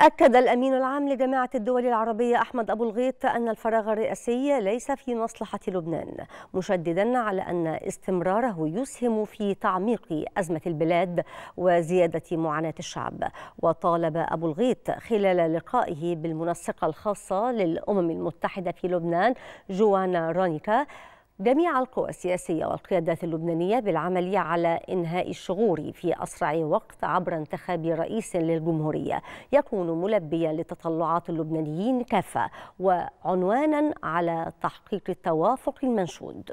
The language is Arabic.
أكد الأمين العام لجماعة الدول العربية أحمد أبو الغيط أن الفراغ الرئاسي ليس في مصلحة لبنان مشددا على أن استمراره يسهم في تعميق أزمة البلاد وزيادة معاناة الشعب. وطالب أبو الغيط خلال لقائه بالمنسقة الخاصة للأمم المتحدة في لبنان جوانا رانيكا جميع القوى السياسية والقيادات اللبنانية بالعمل على إنهاء الشغور في أسرع وقت عبر انتخاب رئيس للجمهورية. يكون ملبيا لتطلعات اللبنانيين كافة وعنوانا على تحقيق التوافق المنشود.